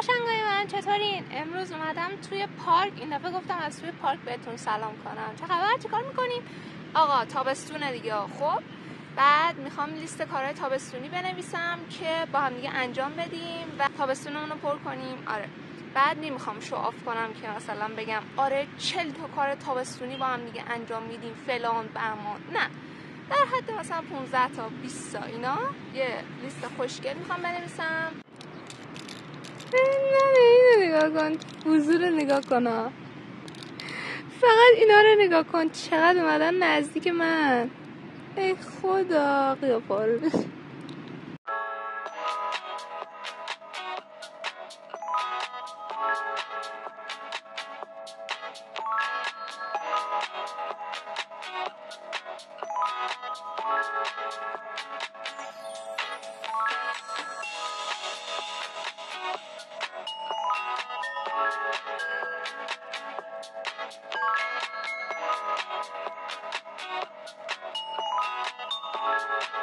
قشنگای من چطورین امروز اومدم توی پارک. این دفعه گفتم از توی پارک بهتون سلام کنم. چه خبر؟ چیکار می‌کنیم آقا تابستونه دیگه. خب بعد می‌خوام لیست کارهای تابستونی بنویسم که با هم دیگه انجام بدیم و تابستونمون رو پر کنیم. آره. بعد نمی‌خوام شو آف کنم که مثلا بگم آره چل تا کار تابستونی با هم دیگه انجام میدیم فلان بهمان. نه. در حد مثلا 15 تا 20 تا اینا یه لیست خوشگل می‌خوام بنویسم. نه اینو نگاه کن. حضور نگاه کن فقط اینا رو نگاه کن. چقدر اومدن نزدیک من. ای خدا قیافه رو.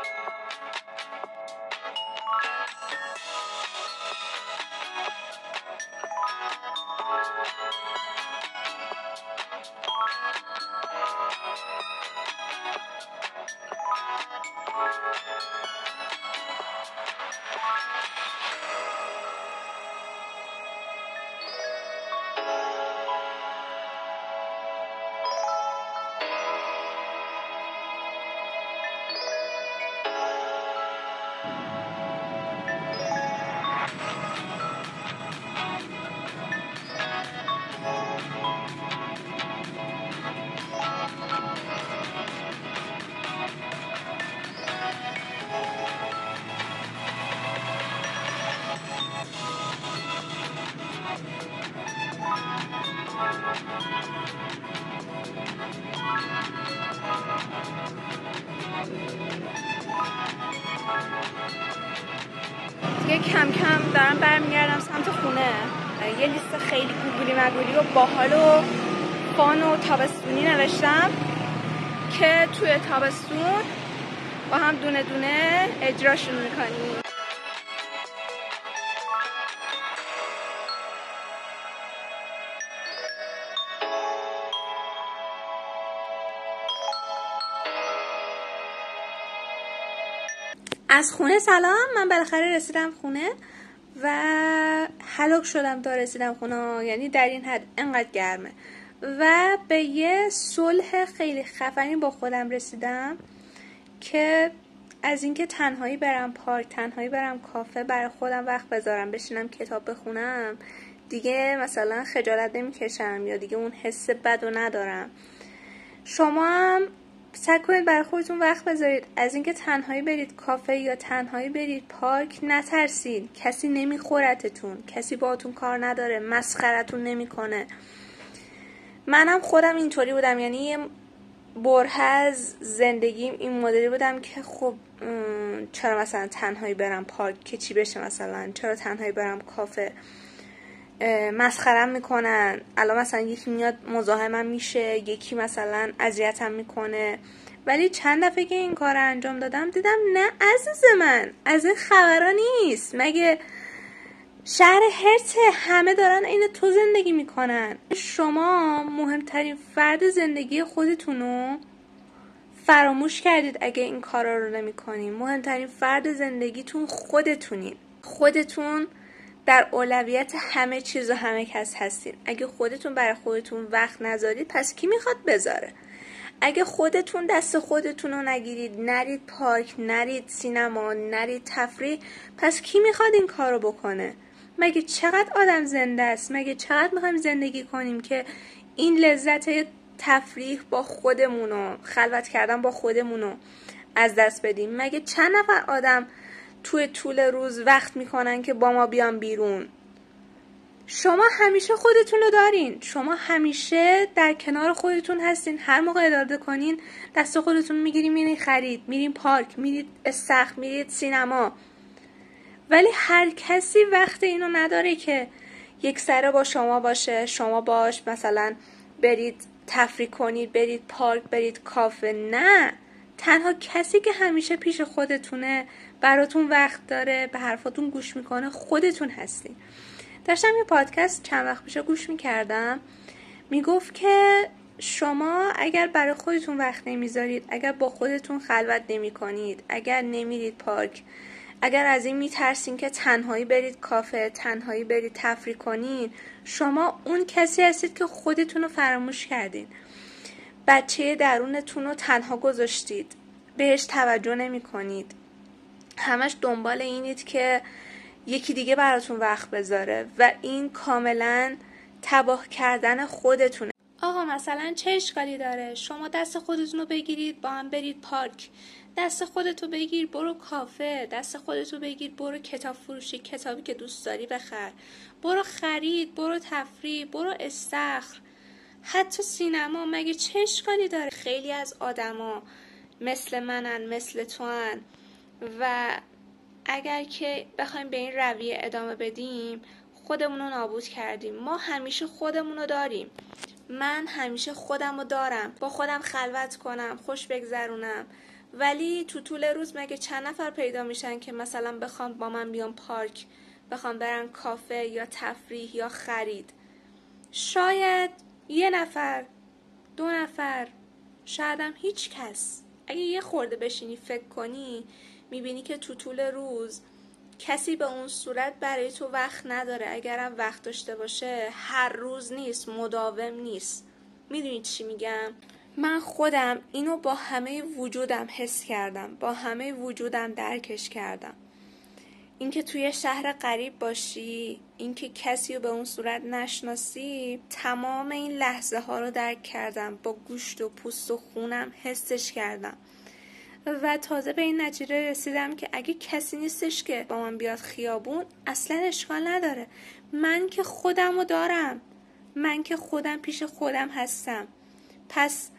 Thank you. دیگه کم کم دارم برمیگردم سمت خونه. یه لیست خیلی گوگلی مگولی و باحال و فان و تابستونی نوشتم که توی تابستون با هم دونه دونه اجراشون می‌کنیم. از خونه سلام من بالاخره رسیدم خونه و حلاک شدم تا رسیدم خونه یعنی در این حد انقدر گرمه. و به یه صلح خیلی خفنی با خودم رسیدم که از اینکه تنهایی برم پارک تنهایی برم کافه برای خودم وقت بذارم بشینم کتاب بخونم دیگه مثلا خجالت نمی‌کشم یا دیگه اون حس بد و ندارم. شما هم سعی کنید برای خودتون وقت بذارید. از اینکه تنهایی برید کافه یا تنهایی برید پارک نترسید. کسی نمیخورتتون. کسی باهاتون کار نداره. مسخرتون نمی‌کنه. منم خودم اینطوری بودم. یعنی یه بره از زندگیم این مدلی بودم که خب چرا مثلا تنهایی برم پارک؟ که چی بشه مثلا؟ چرا تنهایی برم کافه؟ مسخرم می‌کنن. الان مثلا یکی میاد مزاحمم میشه یکی مثلا اذیتم می‌کنه. ولی چند دفعه که این کار انجام دادم دیدم نه عزیز من از این خبرها نیست. مگه شهر هرت همه دارن این تو زندگی می‌کنن؟ شما مهمترین فرد زندگی خودتونو فراموش کردید اگه این کارا رو نمی‌کنین مهمترین فرد زندگیتون خودتونین. خودتون در اولویت همه چیز و همه کس هستین. اگه خودتون برای خودتون وقت نذارید پس کی می‌خواد بذاره؟ اگه خودتون دست خودتون رو نگیرید نرید پارک نرید سینما نرید تفریح پس کی می‌خواد این کار رو بکنه؟ مگه چقدر آدم زنده است؟ مگه چقدر می‌خوایم زندگی کنیم که این لذت تفریح با خودمون و خلوت کردن با خودمون رو از دست بدیم؟ مگه چند نفر آدم توی طول روز وقت می‌کنن که با ما بیان بیرون. شما همیشه خودتون رو دارین. شما همیشه در کنار خودتون هستین. هر موقع اراده کنین دست خودتون می‌گیرین میرین خرید میرین پارک میرید استخ میرید سینما. ولی هر کسی وقت اینو نداره که یک سره با شما باشه. شما باش مثلا برید تفریح کنید برید پارک برید کافه. نه. تنها کسی که همیشه پیش خودتونه براتون وقت داره به حرفاتون گوش می‌کنه خودتون هستین. داشتم یه پادکست چند وقت پیش گوش می‌کردم. می‌گفت که شما اگر برای خودتون وقت نمی‌ذارید اگر با خودتون خلوت نمی کنید اگر نمیرید پارک اگر از این میترسین که تنهایی برید کافه تنهایی برید تفریح کنید شما اون کسی هستید که خودتون رو فراموش کردین. بچه درونتون رو تنها گذاشتید. بهش توجه نمی کنید همش دنبال اینید که یکی دیگه براتون وقت بذاره و این کاملا تباه کردن خودتونه. آقا مثلا چه اشکالی داره؟ شما دست خودتون رو بگیرید با هم برید پارک. دست خودتو بگیر برو کافه. دست خودتو بگیر برو کتاب فروشی کتابی که دوست داری بخر. برو خرید برو تفریح برو استخر. حتی سینما مگه چه اشکالی داره؟ خیلی از آدما مثل منن مثل تو هن و اگر که بخوایم به این رویه ادامه بدیم خودمون رو نابود کردیم. ما همیشه خودمون رو داریم. من همیشه خودم رو دارم. با خودم خلوت کنم خوش بگذرونم. ولی تو طول روز مگه چند نفر پیدا میشن که مثلا بخوام با من بیان پارک بخوام برن کافه یا تفریح یا خرید؟ شاید یه نفر دو نفر شایدم هیچ کس. اگه یه خورده بشینی فکر کنی می‌بینی که تو طول روز کسی به اون صورت برای تو وقت نداره. اگرم وقت داشته باشه هر روز نیست مداوم نیست. می‌دونی چی میگم؟ من خودم اینو با همه وجودم حس کردم. با همه وجودم درکش کردم. اینکه توی شهر غریب باشی اینکه کسی رو به اون صورت نشناسی تمام این لحظه ها رو درک کردم. با گوشت و پوست و خونم حسش کردم. و تازه به این نتیجه رسیدم که اگه کسی نیستش که با من بیاد خیابون اصلا اشکال نداره. من که خودم رو دارم. من که خودم پیش خودم هستم. پس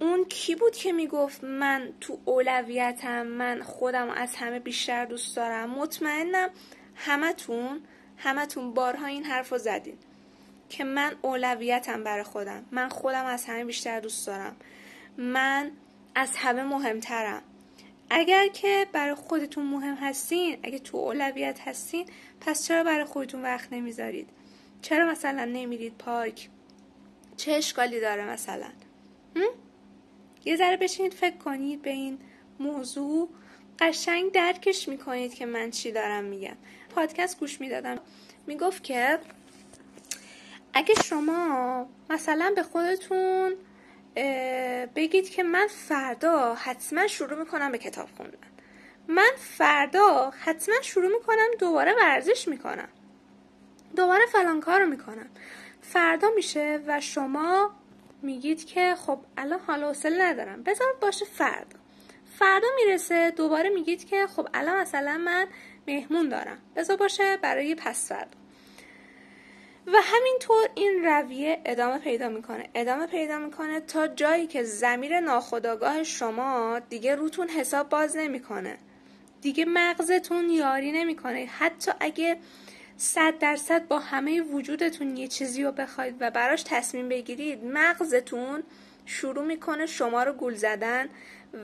اون کی بود که می‌گفت من تو اولویتم من خودم از همه بیشتر دوست دارم؟ مطمئنم همتون همتون بارها این حرف رو زدین که من اولویتم برای خودم. من خودم از همه بیشتر دوست دارم. من از همه مهمترم. اگر که برای خودتون مهم هستین اگه تو اولویت هستین پس چرا برای خودتون وقت نمی‌ذارید؟ چرا مثلا نمیرید پارک؟ چه اشکالی داره مثلا؟ یه ذره بشینید فکر کنید به این موضوع. قشنگ درکش می‌کنید که من چی دارم میگم. پادکست گوش می‌دادم. می‌گفت که اگه شما مثلا به خودتون بگید که من فردا حتما شروع می‌کنم به کتاب خوندن. من فردا حتما شروع می‌کنم دوباره ورزش می‌کنم. دوباره فلان کار می‌کنم. فردا میشه و شما میگید که خب الان حال حوصله ندارم. بذار باشه فردا. فردا می‌رسه دوباره میگید که خب الان مثلا من مهمون دارم. بذار باشه برای پس فردا. و همینطور این رویه ادامه پیدا می‌کنه. ادامه پیدا می‌کنه تا جایی که زمیر ناخداگاه شما دیگه روتون حساب باز نمی‌کنه. دیگه مغزتون یاری نمی‌کنه. حتی اگه صد درصد با همه وجودتون یه چیزی رو بخواید و براش تصمیم بگیرید مغزتون شروع می‌کنه شما رو گول زدن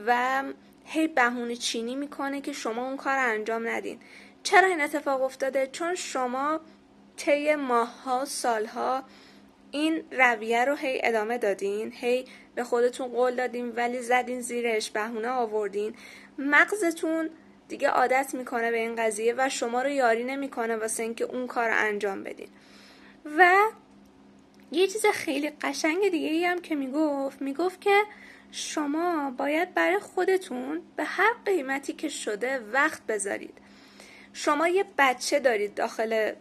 و هی بهونه چینی می‌کنه که شما اون کار انجام ندین. چرا این اتفاق افتاده؟ چون شما طی ماهها سالها این رویه رو هی ادامه دادین هی به خودتون قول دادین ولی زدین زیرش بهونه آوردین. مغزتون دیگه عادت می‌کنه به این قضیه و شما رو یاری نمی‌کنه واسه اینکه اون کار رو انجام بدین. و یه چیز خیلی قشنگ دیگه ای هم که می‌گفت می‌گفت که شما باید برای خودتون به هر قیمتی که شده وقت بذارید. شما یه بچه دارید داخل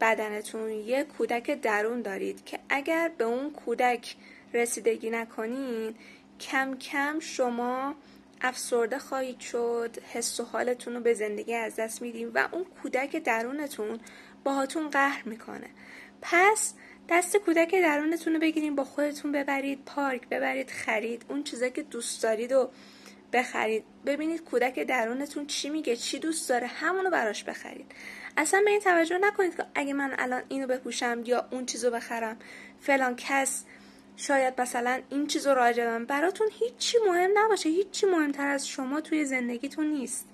بدنتون یه کودک درون دارید که اگر به اون کودک رسیدگی نکنین کم کم شما افسرده خواهید شد حس و حالتون رو به زندگی از دست میدیم و اون کودک درونتون باهاتون قهر می‌کنه. پس دست کودک درونتون رو بگیریم با خودتون ببرید پارک ببرید خرید اون چیزایی که دوست دارید و بخرید. ببینید کودک درونتون چی میگه چی دوست داره همونو براش بخرید. اصلا به این توجه نکنید که اگه من الان اینو بپوشم یا اون چیزو بخرم فلان کس شاید مثلا این چیز رو راجع من براتون هیچی مهم نباشه هیچی مهمتر از شما توی زندگیتون نیست.